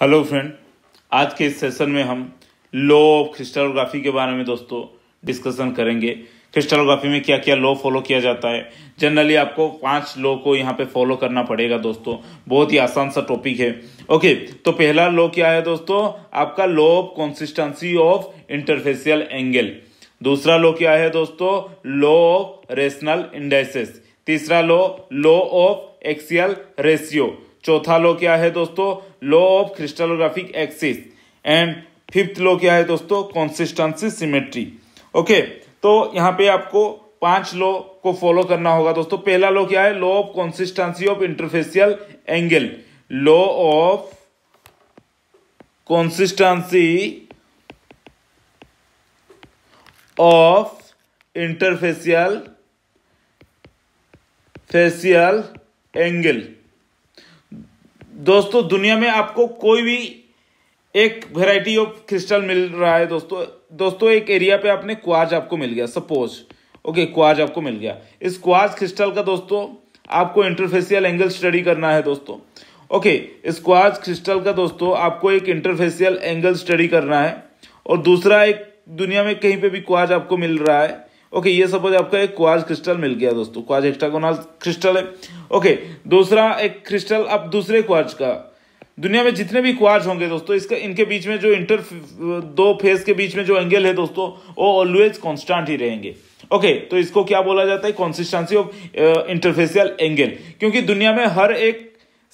Hello friend, आज के इस सेशन में हम लॉ ऑफ़ क्रिस्टलोग्राफी के बारे में दोस्तों डिस्कशन करेंगे। क्रिस्टलोग्राफी में क्या क्या लॉ फॉलो किया जाता है? जनरली आपको पाँच लॉ को यहाँ पे फॉलो करना पड़ेगा दोस्तों। बहुत ही आसान सा टॉपिक है। ओके तो पहला लॉ क्या है दोस्तों? आपका law of consistency of interfacial angle दूसरा लॉ क्या है दोस्तों? लॉ ऑफ़ रेशनल इंडाइसिस तीसरा law law of axial ratio चौथा लो क्या है दोस्तों? Law of crystallographic axis and fifth law क्या है दोस्तों? कॉन्सिस्टेंसी सिमेट्री ओके तो यहाँ पे आपको पाँच लो को फॉलो करना होगा दोस्तों। पहला लो क्या है? Law of consistency of interfacial angle law of consistency of interfacial facial angle दोस्तों, दुनिया में आपको कोई भी एक वेराइटी ऑफ़ क्रिस्टल मिल रहा है, दोस्तों। दोस्तों, एक एरिया पे आपने क्वाज आपको मिल गया सपोज़ ओके क्वाज आपको मिल गया। इस क्वाज क्रिस्टल का, दोस्तों, आपको इंटरफेसियल एंगल स्टडी करना है, दोस्तों। ओके इस क्वाज क्रिस्टल का, दोस्तों, आपको एक इंटरफेसियल एंगल स्टडी करना है। और दूसरा, एक दुनिया में कहीं पे भी क्वाज आपको मिल रहा है ओके ये सपोज़ आपका एक क्वाज क्रिस्टल मिल गया दोस्तों क्वाज एक्स्ट्रागोनल क्रिस्टल है। ओके दूसरा एक क्रिस्टल अब दूसरे क्वाज का। दुनिया में जितने भी क्वाज होंगे दोस्तों इसका इनके बीच में जो इंटर दो फेस के बीच में जो एंगल है दोस्तों वो ऑलवेज कांस्टेंट ही रहेंगे। ओके okay, तो इसको क्या बोला जाता है? कॉन्सिस्टेंसी ऑफ़ इंटरफेसियल एंगल क्योंकि दुनिया में हर एक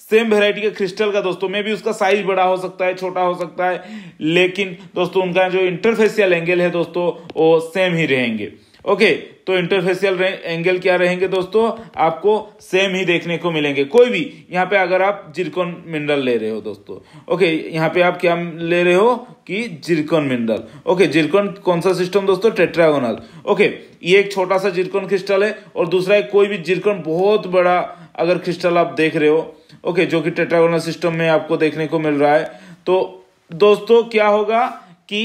सेम वेराइटी का क्रिस्टल का दोस्तों में भी उसका साइज़ बड़ा हो सकता है छोटा हो सकता है लेकिन दोस्तों उनका जो इंटरफेसियल एंगल है दोस्तों वो सेम ही रहेंगे। ओके तो इंटरफेसियल एंगल क्या रहेंगे दोस्तों? आपको सेम ही देखने को मिलेंगे। कोई भी, यहाँ पे अगर आप जिरकोन मिनरल ले रहे हो दोस्तों। ओके यहाँ पे आप क्या ले रहे हो? कि जिरकोन मिनरल ओके जिरकोन कौन सा सिस्टम दोस्तों? टेट्रागोनल ओके ये एक छोटा सा जिरकॉन क्रिस्टल है और दूसरा एक कोई भी जिरकॉन बहुत बड़ा अगर क्रिस्टल आप देख रहे हो। ओके जो कि टेट्रागोनल सिस्टम में आपको देखने को मिल रहा है। तो दोस्तों, क्या होगा कि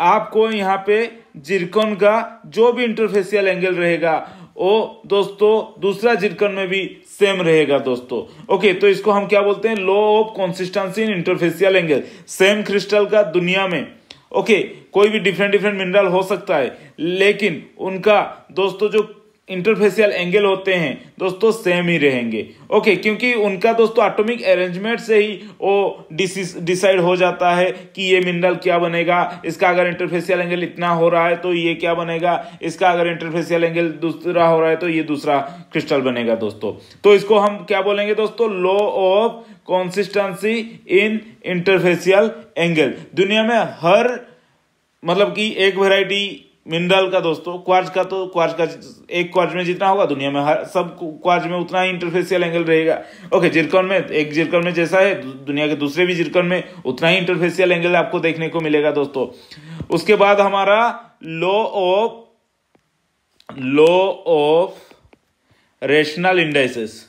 आपको यहाँ पे जिरकन का जो भी इंटरफेसियल एंगल रहेगा, वो दोस्तों दूसरा जिरकन में भी सेम रहेगा दोस्तों। ओके तो इसको हम क्या बोलते हैं? Law of consistency in interfacial angle same crystal का दुनिया में। ओके कोई भी डिफरेंट डिफरेंट मिनरल हो सकता है, लेकिन उनका दोस्तों जो इंटरफेसियल एंगल होते हैं, दोस्तों सेम ही रहेंगे। ओके क्योंकि उनका दोस्तों ऑटोमिक अरेंजमेंट से ही वो डिसाइड हो जाता है कि ये मिनरल क्या बनेगा, इसका अगर इंटरफेसियल एंगल इतना हो रहा है तो ये क्या बनेगा, इसका अगर इंटरफेसियल एंगल दूसरा हो रहा है तो ये दूसरा क्रिस्टल बनेगा, दोस्तों। तो इसको हम क्या बोलेंगे, दोस्तों? Law of consistency in interfacial angle दुनिया में हर मतलब कि एक वेराइटी मिनरल का दोस्तों क्वार्ज का तो क्वार्ज का एक क्वार्ज में जितना होगा दुनिया में, हर सब क्वार्ज में उतना ही इंटरफेसियल एंगल रहेगा। ओके जिरकन में, एक जिरकन में जैसा है, दुनिया के दूसरे भी जिरकन में उतना ही इंटरफेसियल एंगल आपको देखने को मिलेगा दोस्तों। उसके बाद हमारा law of law of rational indices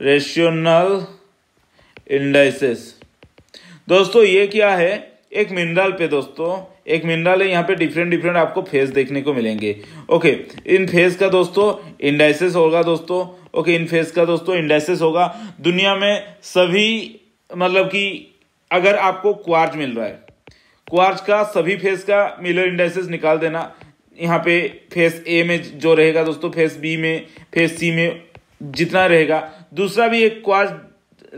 rational indices दोस्तों, ये क्या है? एक मिनरल पे दोस्तों, एक मिनरल है, यहाँ पे डिफरेंट डिफरेंट आपको फेस देखने को मिलेंगे। ओके इन फेस का दोस्तों इंडाइसिस होगा दोस्तों। ओके इन फेस का दोस्तों इंडाइसिस होगा। दुनिया में सभी मतलब कि अगर आपको क्वार्ज मिल रहा है क्वार्ज का सभी फेस का मिलर इंडाइसिस निकाल देना। यहाँ पे फेस ए में जो रहेगा दोस्तों फेस बी में फेस सी में जितना रहेगा। दूसरा भी एक क्वार्ज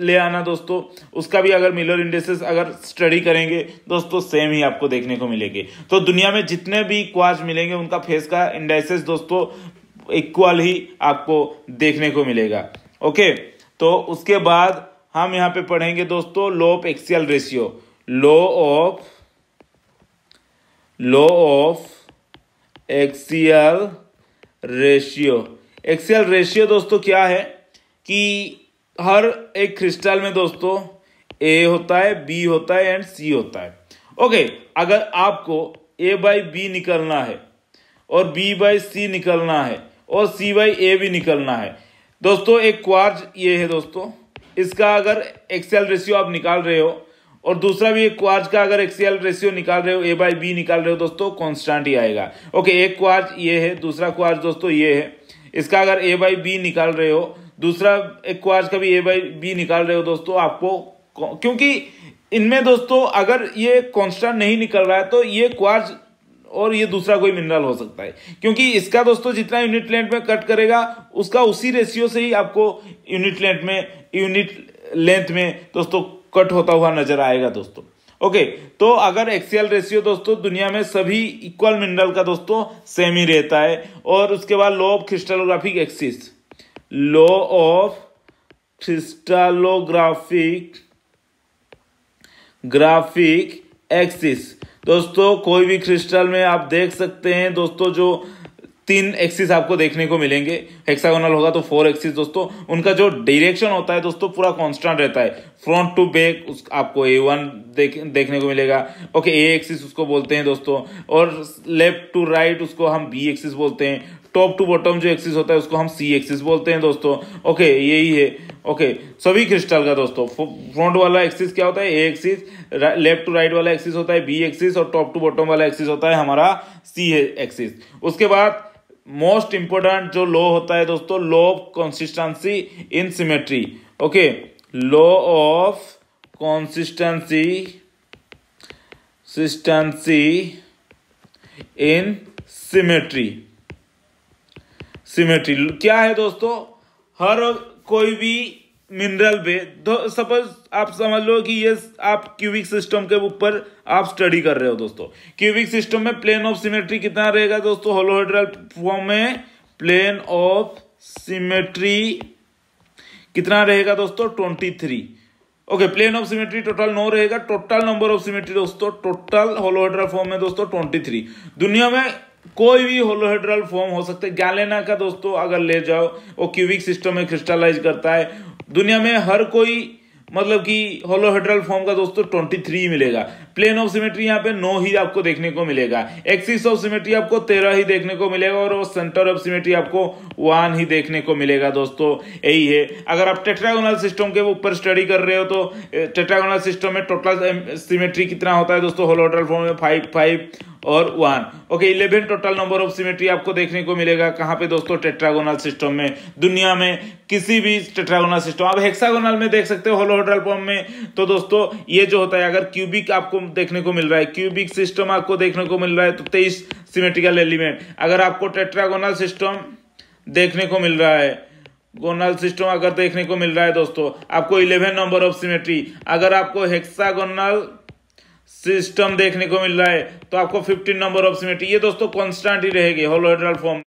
ले आना दोस्तों। उसका भी अगर मिलर इंडेसेस अगर स्टडी करेंगे, दोस्तों सेम ही आपको देखने को मिलेंगे। तो दुनिया में जितने भी क्वाज मिलेंगे, उनका फेस का इंडेसेस दोस्तों इक्वल ही आपको देखने को मिलेगा। ओके तो उसके बाद हम यहाँ पे पढ़ेंगे दोस्तों law of axial ratio law of law of axial ratio axial ratio दोस्तों क्या है? कि हर एक क्रिस्टल में दोस्तों ए होता है बी होता है एंड सी होता है। ओके अगर आपको ए बाई बी निकलना है, और बी बाई सी निकलना है, और सी बाई ए भी निकलना है, दोस्तों, एक क्वार्ज ये है दोस्तों, इसका अगर एक्सेल रेशियो आप निकाल रहे हो, और दूसरा भी एक क्वार्ज का अगर एक्सेल रेशियो निकाल रहे हो ए बाई बी निकाल रहे हो, दोस्तों कॉन्स्टेंट ही आएगा। ओके एक क्वार्ज ये है, दूसरा क्वार्ज दोस्तों ये है, इसका अगर ए बाई बी निकाल रहे हो दूसरा, एक क्वाज का भी ए बाई बी निकाल रहे हो दोस्तों, आपको क्योंकि इनमें दोस्तों, अगर ये कॉन्स्टेंट नहीं निकल रहा है तो ये क्वार्ज और ये दूसरा कोई मिनरल हो सकता है। क्योंकि इसका दोस्तों, जितना यूनिट लेंथ में कट करेगा, उसका उसी रेशियो से ही आपको यूनिट लेंथ में यूनिट लेंथ में दोस्तों कट होता हुआ नज़र आएगा दोस्तों। ओके तो अगर एक्सियल रेशियो दोस्तों, दुनिया में सभी इक्वल मिनरल का दोस्तों सेम ही रहता है। और उसके बाद law of crystallographic axis law of crystallographic graphic axis दोस्तों कोई भी क्रिस्टल में आप देख सकते हैं दोस्तों जो तीन एक्सिस आपको देखने को मिलेंगे। हेक्सागोनल होगा तो फोर एक्सिस दोस्तों। उनका जो डायरेक्शन होता है दोस्तों पूरा कांस्टेंट रहता है। फ्रंट टू बैक उस आपको ए वन देख, देखने को मिलेगा। ओके ए एक्सिस उसको बोलते हैं दोस्तों। और लेफ़्ट टू राइट उसको हम बी एक्सिस बोलते हैं। टॉप टू बॉटम जो एक्सिस होता है, उसको हम सी एक्सिस बोलते हैं दोस्तों। ओके यही है। ओके सभी क्रिस्टल का दोस्तों फ्रंट वाला एक्सिस क्या होता है? A axis left to right वाला एक्सिस होता है बी एक्सिस और टॉप टू बॉटम वाला एक्सिस होता है हमारा सी एक्सिस उसके बाद मोस्ट इंपोर्टेंट जो लॉ होता है दोस्तों law of consistency in symmetry okay law of consistency sistency in symmetry symmetry क्या है दोस्तों? हर कोई भी मिनरल पे तो सपोज़ आप समझ लो कि ये आप क्यूबिक सिस्टम के ऊपर आप स्टडी कर रहे हो दोस्तों। क्यूबिक सिस्टम में प्लेन ऑफ़ सिमेट्री कितना रहेगा दोस्तों? होलोहेड्रल फॉर्म में प्लेन ऑफ़ सिमेट्री कितना रहेगा दोस्तों? Twenty three okay plane of symmetry total नौ रहेगा। टोटल नंबर ऑफ़ सिमेट्री दोस्तों टोटल होलोहेड्रल फॉर्म में दोस्तों ट्वेंटी थ्री दुनिया में कोई भी होलोहेड्रल फॉर्म हो सकता है। गैलेना का दोस्तों, अगर ले जाओ, वो क्यूबिक सिस्टम में क्रिस्टलाइज करता है। दुनिया में हर कोई मतलब कि होलोहेड्रल फॉर्म का दोस्तों 23 मिलेगा। प्लेन ऑफ़ सिमेट्री यहाँ पे नो ही आपको देखने को मिलेगा। एक्सिस ऑफ़ सिमेट्री आपको तेरह ही देखने को मिलेगा और सेंटर ऑफ़ सिमेट्री आपको वन ही देखने को मिलेगा दोस्तों। यही है। अगर आप टेट्रागोनल सिस्टम के ऊपर स्टडी कर रहे हो तो टेट्रागोनल सिस्टम में टोटल सिमेट्री कितना होता है दोस्तों? होलोहेड्रल फॉर्म में फाइव फाइव और one. Okay eleven total number of symmetry आपको देखने को मिलेगा। कहाँ पे दोस्तों टेट्रागोनल सिस्टम में? दुनिया में किसी भी टेट्रागोनल सिस्टम आप हेक्सागोनल में देख सकते हो होलोहेड्रल फॉर्म में। तो दोस्तों, ये जो होता है, अगर क्यूबिक आपको देखने को मिल रहा है क्यूबिक सिस्टम आपको देखने को मिल रहा है तो तेईस सिमेट्रिकल एलिमेंट अगर आपको टेट्रागोनल सिस्टम देखने को मिल रहा है गोनल सिस्टम अगर देखने को मिल रहा है दोस्तों, आपको इलेवन नंबर ऑफ़ सिमेट्री अगर आपको हेक्सागोनल सिस्टम देखने को मिल रहा है तो आपको 15 नंबर ऑफ़ सिमेट्री ये दोस्तों कॉन्स्टेंट ही रहेगी होलोहेड्रल फॉर्म